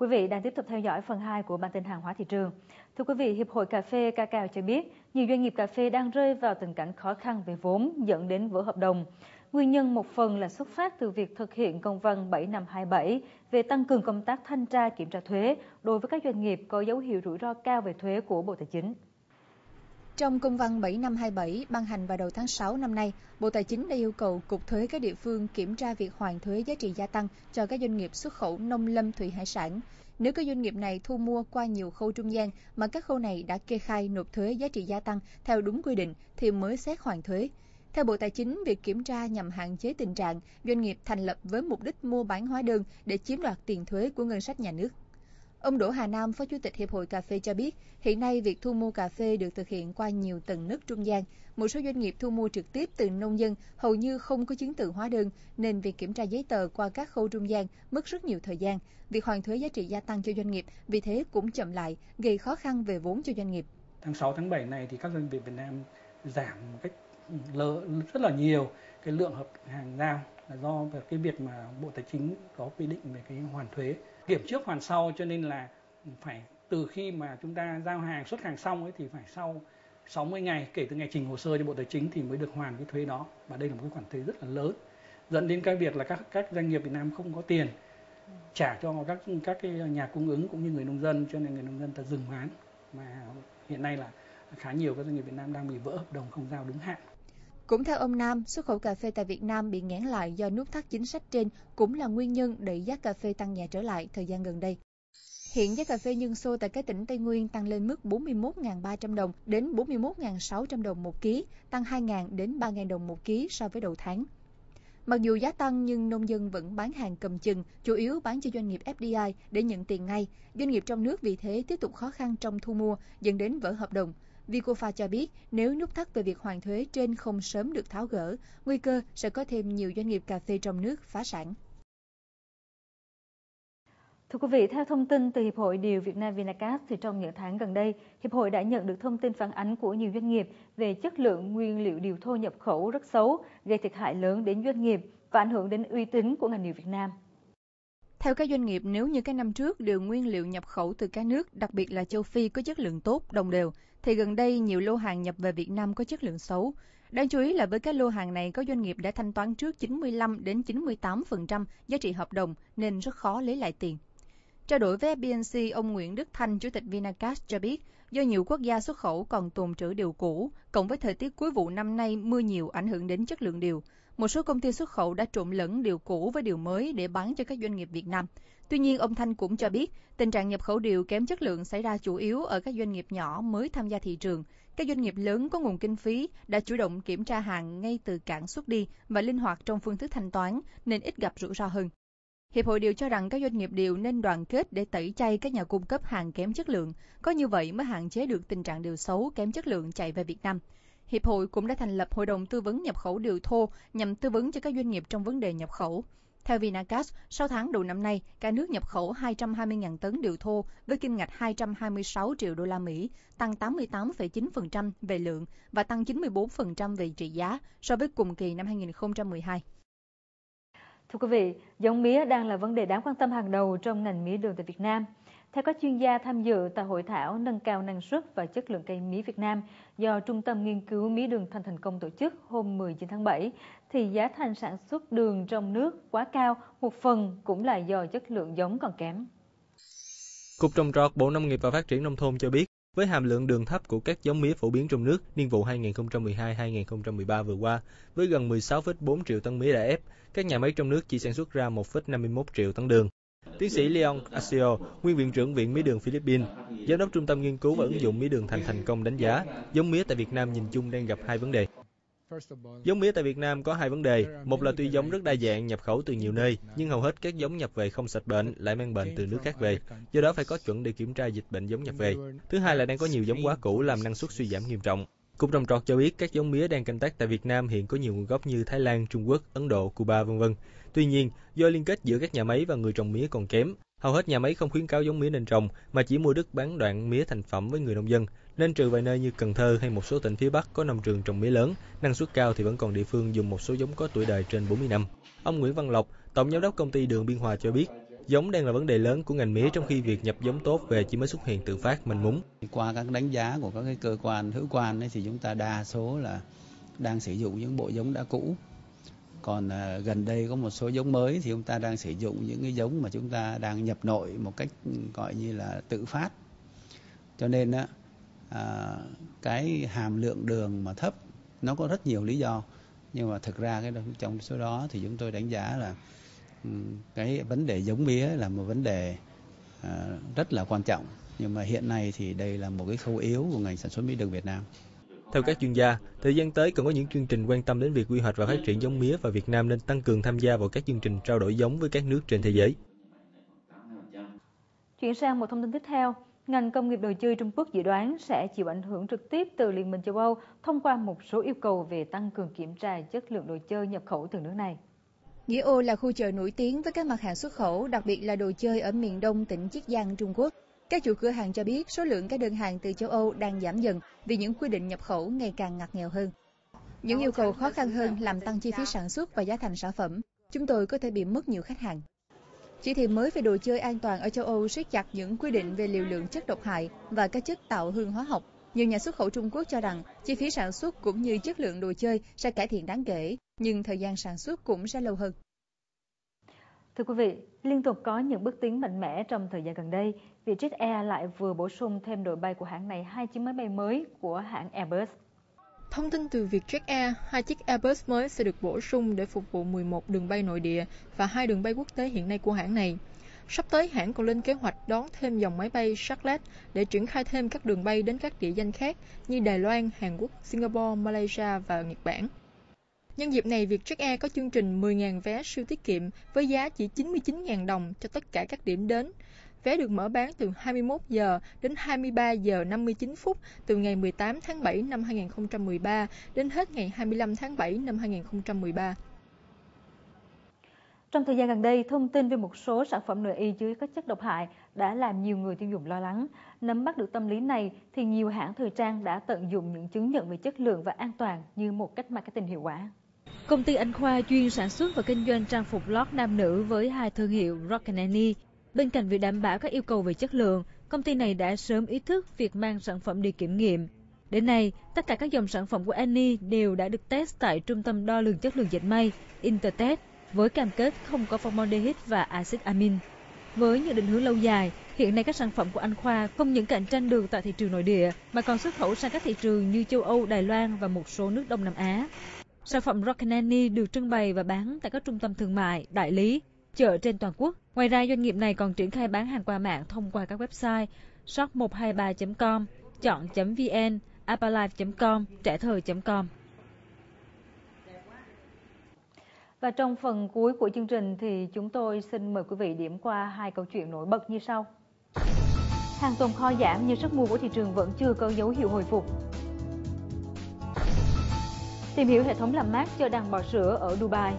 Quý vị đang tiếp tục theo dõi phần 2 của bản tin hàng hóa thị trường. Thưa quý vị, Hiệp hội Cà phê cà Cao cho biết, nhiều doanh nghiệp cà phê đang rơi vào tình cảnh khó khăn về vốn dẫn đến vỡ hợp đồng. Nguyên nhân một phần là xuất phát từ việc thực hiện công văn 7527 về tăng cường công tác thanh tra kiểm tra thuế đối với các doanh nghiệp có dấu hiệu rủi ro cao về thuế của Bộ Tài chính. Trong công văn 7527 ban hành vào đầu tháng 6 năm nay, Bộ Tài chính đã yêu cầu Cục Thuế các địa phương kiểm tra việc hoàn thuế giá trị gia tăng cho các doanh nghiệp xuất khẩu nông lâm thủy hải sản. Nếu các doanh nghiệp này thu mua qua nhiều khâu trung gian mà các khâu này đã kê khai nộp thuế giá trị gia tăng theo đúng quy định thì mới xét hoàn thuế. Theo Bộ Tài chính, việc kiểm tra nhằm hạn chế tình trạng doanh nghiệp thành lập với mục đích mua bán hóa đơn để chiếm đoạt tiền thuế của ngân sách nhà nước. Ông Đỗ Hà Nam, Phó Chủ tịch Hiệp hội Cà phê cho biết, hiện nay việc thu mua cà phê được thực hiện qua nhiều tầng nấc trung gian. Một số doanh nghiệp thu mua trực tiếp từ nông dân hầu như không có chứng từ hóa đơn, nên việc kiểm tra giấy tờ qua các khâu trung gian mất rất nhiều thời gian. Việc hoàn thuế giá trị gia tăng cho doanh nghiệp vì thế cũng chậm lại, gây khó khăn về vốn cho doanh nghiệp. Tháng 6, tháng 7 này thì các doanh nghiệp Việt Nam giảm một cách lớn rất là nhiều cái lượng hợp hàng giao là do cái việc mà Bộ Tài chính có quy định về cái hoàn thuế. Kiểm trước, hoàn sau cho nên là phải từ khi mà chúng ta giao hàng, xuất hàng xong ấy thì phải sau 60 ngày, kể từ ngày trình hồ sơ cho Bộ Tài chính thì mới được hoàn cái thuế đó. Và đây là một cái khoản thuế rất là lớn, dẫn đến cái việc là các các doanh nghiệp Việt Nam không có tiền trả cho các các cái nhà cung ứng cũng như người nông dân, cho nên người nông dân ta dừng bán mà hiện nay là khá nhiều các doanh nghiệp Việt Nam đang bị vỡ hợp đồng không giao đúng hạn cũng theo ông Nam, xuất khẩu cà phê tại Việt Nam bị nghẽn lại do nút thắt chính sách trên cũng là nguyên nhân đẩy giá cà phê tăng nhẹ trở lại thời gian gần đây. Hiện giá cà phê nhân sô tại các tỉnh Tây Nguyên tăng lên mức 41.300 đồng đến 41.600 đồng một ký, tăng 2.000 đến 3.000 đồng một ký so với đầu tháng. Mặc dù giá tăng nhưng nông dân vẫn bán hàng cầm chừng, chủ yếu bán cho doanh nghiệp FDI để nhận tiền ngay. Doanh nghiệp trong nước vì thế tiếp tục khó khăn trong thu mua, dẫn đến vỡ hợp đồng. Vicofa cho biết nếu nút thắt về việc hoàn thuế trên không sớm được tháo gỡ, nguy cơ sẽ có thêm nhiều doanh nghiệp cà phê trong nước phá sản. Thưa quý vị, theo thông tin từ Hiệp hội Điều Việt Nam Vinacast, thì trong những tháng gần đây, Hiệp hội đã nhận được thông tin phản ánh của nhiều doanh nghiệp về chất lượng nguyên liệu điều thô nhập khẩu rất xấu, gây thiệt hại lớn đến doanh nghiệp và ảnh hưởng đến uy tín của ngành điều Việt Nam. Theo các doanh nghiệp, nếu như các năm trước đều nguyên liệu nhập khẩu từ các nước, đặc biệt là châu Phi có chất lượng tốt, đồng đều, thì gần đây, nhiều lô hàng nhập về Việt Nam có chất lượng xấu. Đáng chú ý là với các lô hàng này, có doanh nghiệp đã thanh toán trước 95 đến 98% giá trị hợp đồng nên rất khó lấy lại tiền. Trao đổi với FBNC, ông Nguyễn Đức Thanh, Chủ tịch Vinacast cho biết, do nhiều quốc gia xuất khẩu còn tồn trữ điều cũ, cộng với thời tiết cuối vụ năm nay mưa nhiều ảnh hưởng đến chất lượng điều, một số công ty xuất khẩu đã trộn lẫn điều cũ với điều mới để bán cho các doanh nghiệp Việt Nam. Tuy nhiên, ông Thanh cũng cho biết, tình trạng nhập khẩu điều kém chất lượng xảy ra chủ yếu ở các doanh nghiệp nhỏ mới tham gia thị trường. Các doanh nghiệp lớn có nguồn kinh phí đã chủ động kiểm tra hàng ngay từ cảng xuất đi và linh hoạt trong phương thức thanh toán nên ít gặp rủi ro hơn. Hiệp hội điều cho rằng các doanh nghiệp đều nên đoàn kết để tẩy chay các nhà cung cấp hàng kém chất lượng, có như vậy mới hạn chế được tình trạng điều xấu kém chất lượng chạy về Việt Nam. Hiệp hội cũng đã thành lập Hội đồng tư vấn nhập khẩu điều thô nhằm tư vấn cho các doanh nghiệp trong vấn đề nhập khẩu. Theo Vinacast, sau tháng đầu năm nay, cả nước nhập khẩu 220.000 tấn điều thô với kim ngạch 226 triệu đô la Mỹ, tăng 88,9% về lượng và tăng 94% về trị giá so với cùng kỳ năm 2012. Thưa quý vị, giống mía đang là vấn đề đáng quan tâm hàng đầu trong ngành mía đường tại Việt Nam. Theo các chuyên gia tham dự tại hội thảo nâng cao năng suất và chất lượng cây mía Việt Nam do Trung tâm Nghiên cứu Mía đường thành thành công tổ chức hôm 19 tháng 7, thì giá thành sản xuất đường trong nước quá cao, một phần cũng là do chất lượng giống còn kém. Cục trồng trọt Bộ Nông nghiệp và Phát triển Nông thôn cho biết, với hàm lượng đường thấp của các giống mía phổ biến trong nước niên vụ 2012-2013 vừa qua, với gần 16,4 triệu tấn mía đã ép, các nhà máy trong nước chỉ sản xuất ra 1,51 triệu tấn đường. Tiến sĩ Leon Asio, nguyên viện trưởng Viện Mía đường Philippines, giám đốc Trung tâm Nghiên cứu và ứng dụng mía đường thành thành công đánh giá, giống mía tại Việt Nam nhìn chung đang gặp hai vấn đề. Giống mía tại Việt Nam có hai vấn đề. Một là tuy giống rất đa dạng nhập khẩu từ nhiều nơi, nhưng hầu hết các giống nhập về không sạch bệnh, lại mang bệnh từ nước khác về. Do đó phải có chuẩn để kiểm tra dịch bệnh giống nhập về. Thứ hai là đang có nhiều giống quá cũ làm năng suất suy giảm nghiêm trọng. Cục trồng trọt cho biết các giống mía đang canh tác tại Việt Nam hiện có nhiều nguồn gốc như Thái Lan, Trung Quốc, Ấn Độ, Cuba vân vân. Tuy nhiên, do liên kết giữa các nhà máy và người trồng mía còn kém, hầu hết nhà máy không khuyến cáo giống mía nên trồng mà chỉ mua đất bán đoạn mía thành phẩm với người nông dân. Nên trừ vài nơi như Cần Thơ hay một số tỉnh phía Bắc có nông trường trồng mía lớn, năng suất cao thì vẫn còn địa phương dùng một số giống có tuổi đời trên 40 năm. Ông Nguyễn Văn Lộc, tổng giám đốc công ty Đường Biên Hòa cho biết, Giống đang là vấn đề lớn của ngành mía trong khi việc nhập giống tốt về chỉ mới xuất hiện tự phát manh mún. Qua các đánh giá của các cái cơ quan hữu quan ấy, thì chúng ta đa số là đang sử dụng những bộ giống đã cũ. Còn à, gần đây có một số giống mới thì chúng ta đang sử dụng những cái giống mà chúng ta đang nhập nội một cách gọi như là tự phát. Cho nên á à, cái hàm lượng đường mà thấp nó có rất nhiều lý do nhưng mà thực ra cái trong số đó thì chúng tôi đánh giá là cái vấn đề giống mía là một vấn đề à, rất là quan trọng nhưng mà hiện nay thì đây là một cái khâu yếu của ngành sản xuất mía đường Việt Nam. Theo các chuyên gia, thời gian tới cần có những chương trình quan tâm đến việc quy hoạch và phát triển giống mía và Việt Nam nên tăng cường tham gia vào các chương trình trao đổi giống với các nước trên thế giới. Chuyển sang một thông tin tiếp theo, ngành công nghiệp đồ chơi Trung Quốc dự đoán sẽ chịu ảnh hưởng trực tiếp từ Liên minh châu Âu thông qua một số yêu cầu về tăng cường kiểm tra chất lượng đồ chơi nhập khẩu từ nước này. Nghĩa Ô là khu chợ nổi tiếng với các mặt hàng xuất khẩu, đặc biệt là đồ chơi ở miền đông tỉnh Chiết Giang, Trung Quốc. Các chủ cửa hàng cho biết số lượng các đơn hàng từ châu Âu đang giảm dần vì những quy định nhập khẩu ngày càng ngặt nghèo hơn. Những yêu cầu khó khăn hơn làm tăng chi phí sản xuất và giá thành sản phẩm. Chúng tôi có thể bị mất nhiều khách hàng. Chỉ thị mới về đồ chơi an toàn ở châu Âu siết chặt những quy định về liều lượng chất độc hại và các chất tạo hương hóa học. Nhiều nhà xuất khẩu Trung Quốc cho rằng chi phí sản xuất cũng như chất lượng đồ chơi sẽ cải thiện đáng kể, nhưng thời gian sản xuất cũng sẽ lâu hơn. Thưa quý vị, liên tục có những bước tiến mạnh mẽ trong thời gian gần đây, Vietjet Air lại vừa bổ sung thêm đội bay của hãng này hai chiếc máy bay mới của hãng Airbus. Thông tin từ Vietjet Air, hai chiếc Airbus mới sẽ được bổ sung để phục vụ 11 đường bay nội địa và hai đường bay quốc tế hiện nay của hãng này. Sắp tới, hãng còn lên kế hoạch đón thêm dòng máy bay Charlotte để triển khai thêm các đường bay đến các địa danh khác như Đài Loan, Hàn Quốc, Singapore, Malaysia và Nhật Bản. Nhân dịp này, Vietjet Air có chương trình 10.000 vé siêu tiết kiệm với giá chỉ 99.000 đồng cho tất cả các điểm đến. Vé được mở bán từ 21 giờ đến 23 giờ 59 phút từ ngày 18 tháng 7 năm 2013 đến hết ngày 25 tháng 7 năm 2013. Trong thời gian gần đây, thông tin về một số sản phẩm nội y chứa các chất độc hại đã làm nhiều người tiêu dùng lo lắng. Nắm bắt được tâm lý này thì nhiều hãng thời trang đã tận dụng những chứng nhận về chất lượng và an toàn như một cách marketing hiệu quả. Công ty Anh Khoa chuyên sản xuất và kinh doanh trang phục lót nam nữ với hai thương hiệu Rock Annie. Bên cạnh việc đảm bảo các yêu cầu về chất lượng, công ty này đã sớm ý thức việc mang sản phẩm đi kiểm nghiệm. Đến nay, tất cả các dòng sản phẩm của Annie đều đã được test tại Trung tâm đo lường chất lượng dệt may Intertest với cam kết không có formaldehyde và axit amin. Với những định hướng lâu dài, hiện nay các sản phẩm của Anh Khoa không những cạnh tranh được tại thị trường nội địa mà còn xuất khẩu sang các thị trường như châu Âu, Đài Loan và một số nước Đông Nam Á. Sản phẩm Rockinani được trưng bày và bán tại các trung tâm thương mại, đại lý, chợ trên toàn quốc. Ngoài ra, doanh nghiệp này còn triển khai bán hàng qua mạng thông qua các website shop123.com, chọn.vn, appalife.com, trẻ thời.com. Và trong phần cuối của chương trình thì chúng tôi xin mời quý vị điểm qua hai câu chuyện nổi bật như sau. Hàng tồn kho giảm nhưng sức mua của thị trường vẫn chưa có dấu hiệu hồi phục. Tìm hiểu hệ thống làm mát cho đàn bò sữa ở Dubai.